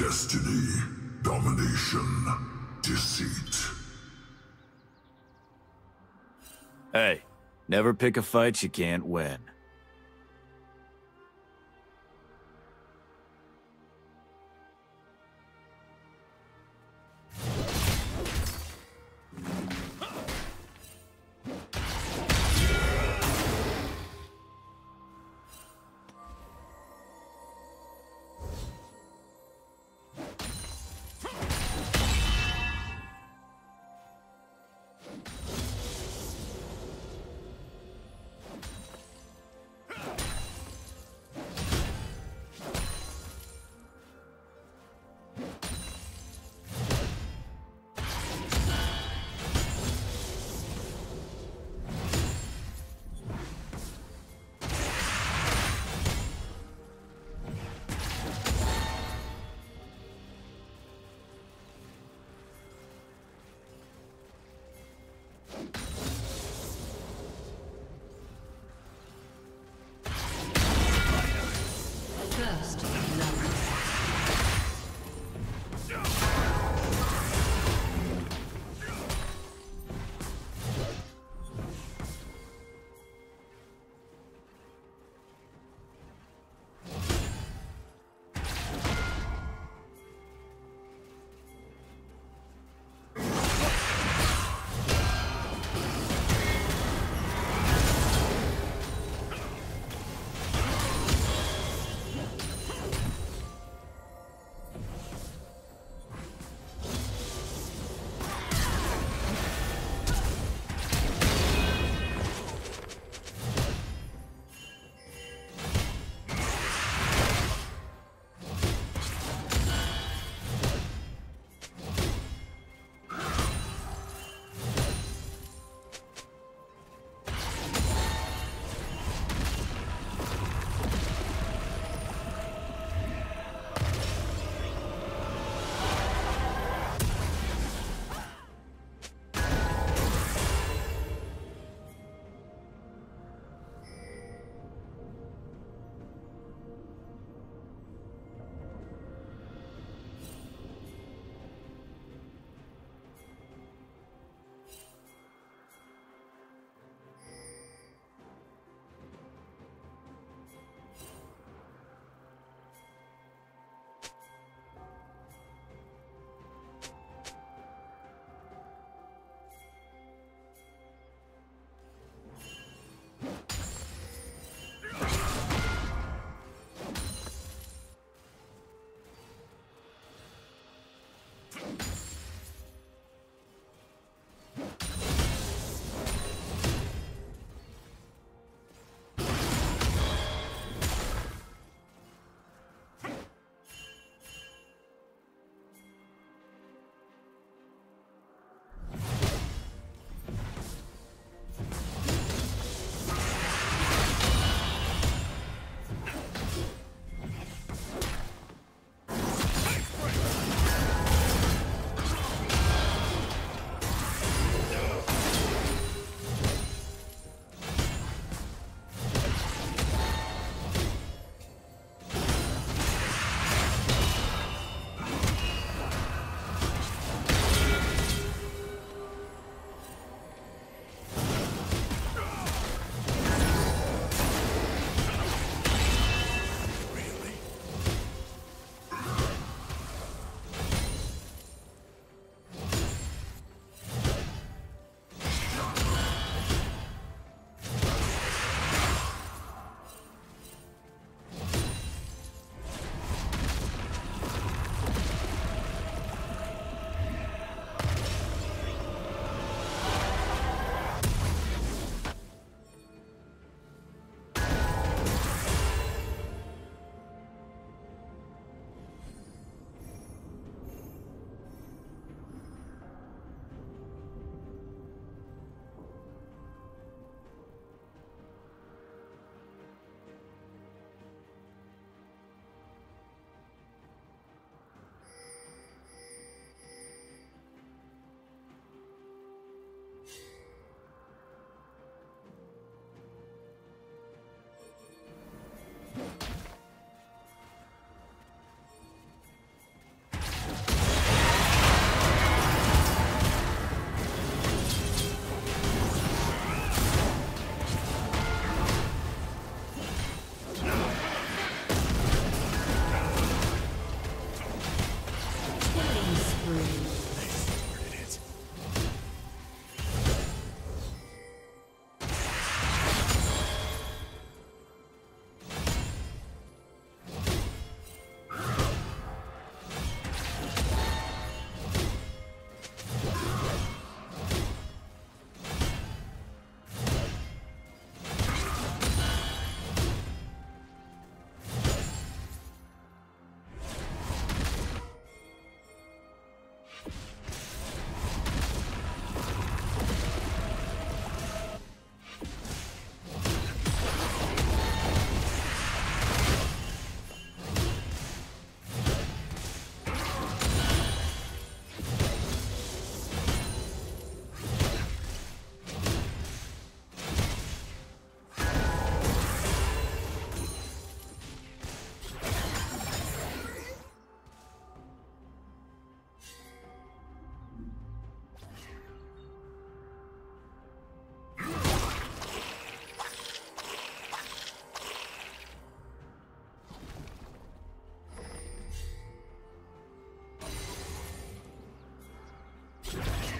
Destiny, domination, deceit. Hey, never pick a fight you can't win.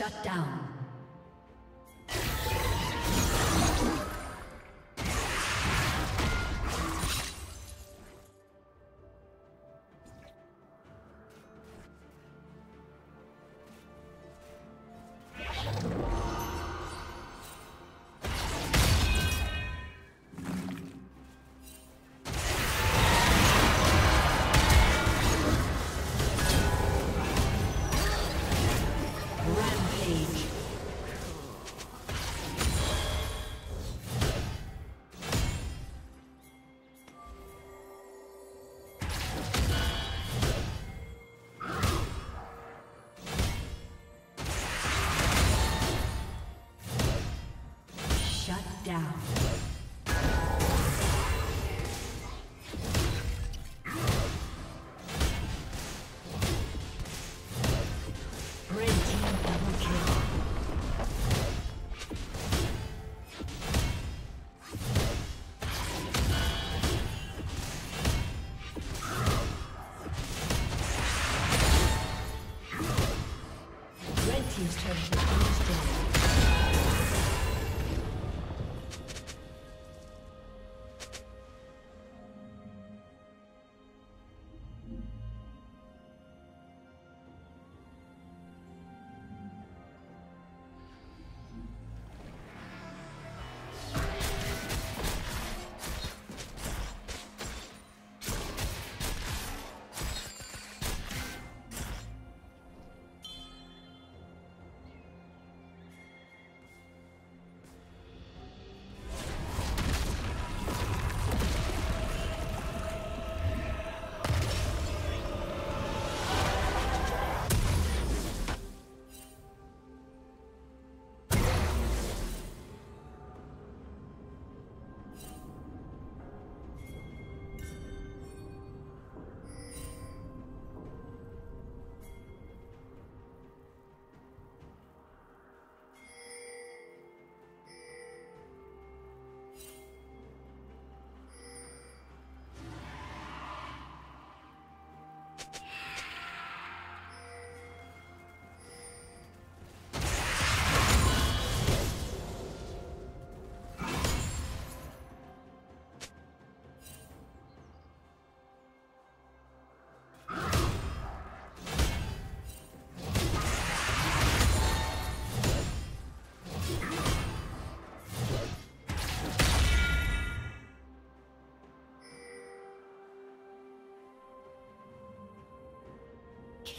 Shut down.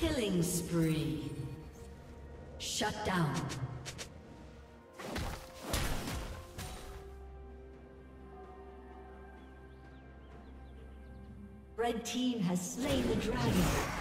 Killing spree. Shut down. Red team has slain the dragon.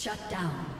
Shut down.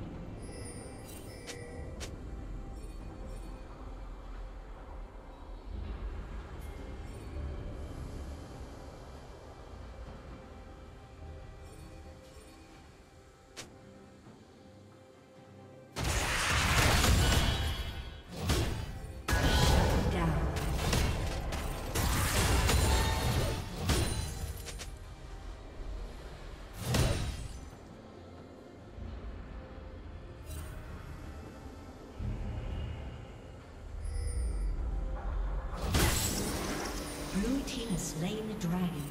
Slain the dragon.